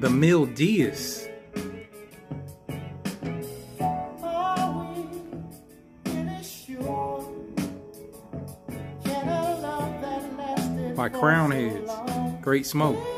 The Mill Deus. By Crown Heads. Great Smoke.